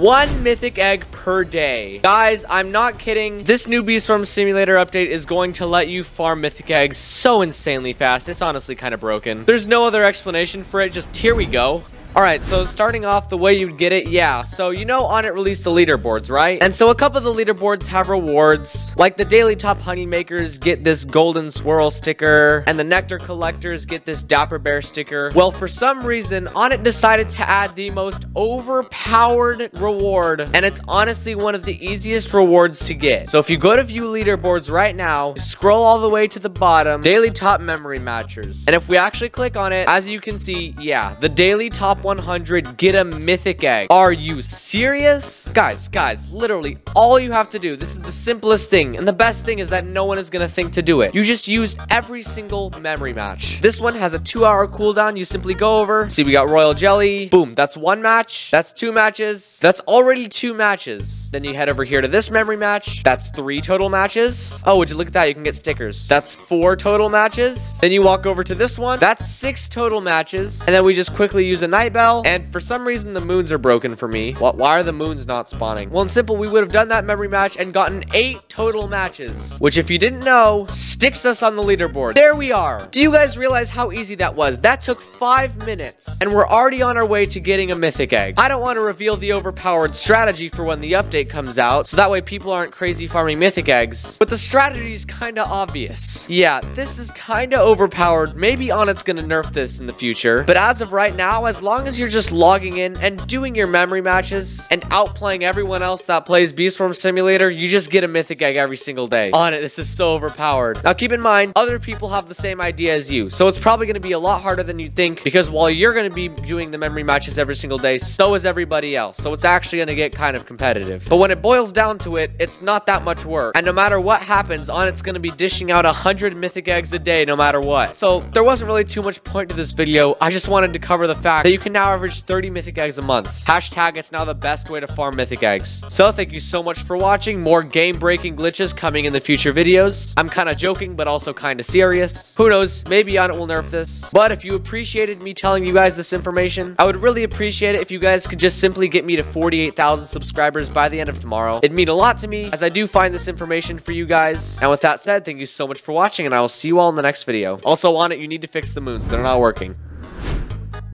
one mythic egg per day. Guys, I'm not kidding. This new Bee Swarm Simulator update is going to let you farm mythic eggs so insanely fast. It's honestly kind of broken. There's no other explanation for it. Just here we go. Alright, so starting off the way you'd get it, yeah. So you know Onett released the leaderboards, right? And so a couple of the leaderboards have rewards. Like the Daily Top Honey Makers get this Golden Swirl sticker. And the Nectar Collectors get this Dapper Bear sticker. Well, for some reason, Onett decided to add the most overpowered reward. And it's honestly one of the easiest rewards to get. So if you go to view leaderboards right now, scroll all the way to the bottom, Daily Top Memory Matchers. And if we actually click on it, as you can see, yeah, the Daily Top 100 get a mythic egg. Are you serious? Guys, guys, literally all you have to do, this is the simplest thing, and the best thing is that no one is gonna think to do it. You just use every single memory match. This one has a two hour cooldown. You simply go over, see we got Royal Jelly, boom, that's one match, that's two matches, that's already two matches. Then you head over here to this memory match, that's three total matches. Oh, would you look at that, you can get stickers. That's four total matches. Then you walk over to this one, that's six total matches. And then we just quickly use a night Bell, and for some reason the moons are broken for me. What? Why are the moons not spawning? Well, in simple, we would have done that memory match and gotten eight total matches, which if you didn't know, sticks us on the leaderboard. There we are. Do you guys realize how easy that was? That took five minutes, and we're already on our way to getting a mythic egg. I don't want to reveal the overpowered strategy for when the update comes out, so that way people aren't crazy farming mythic eggs, but the strategy is kind of obvious. Yeah, this is kind of overpowered. Maybe Onett's gonna nerf this in the future, but as of right now, as long long as you're just logging in and doing your memory matches and outplaying everyone else that plays Bee Swarm Simulator, you just get a mythic egg every single day. Onett, this is so overpowered. Now keep in mind, other people have the same idea as you, so it's probably going to be a lot harder than you think because while you're going to be doing the memory matches every single day, so is everybody else. So it's actually going to get kind of competitive. But when it boils down to it, it's not that much work. And no matter what happens, Onett's going to be dishing out 100 mythic eggs a day no matter what. So there wasn't really too much point to this video. I just wanted to cover the fact that you can can now average 30 mythic eggs a month. Hashtag it's now the best way to farm mythic eggs. So thank you so much for watching. More game-breaking glitches coming in the future videos. I'm kind of joking, but also kind of serious. Who knows? Maybe Onett will nerf this. But if you appreciated me telling you guys this information, I would really appreciate it if you guys could just simply get me to 48,000 subscribers by the end of tomorrow. It'd mean a lot to me as I do find this information for you guys. And with that said, thank you so much for watching and I will see you all in the next video. Also Onett, you need to fix the moons. They're not working.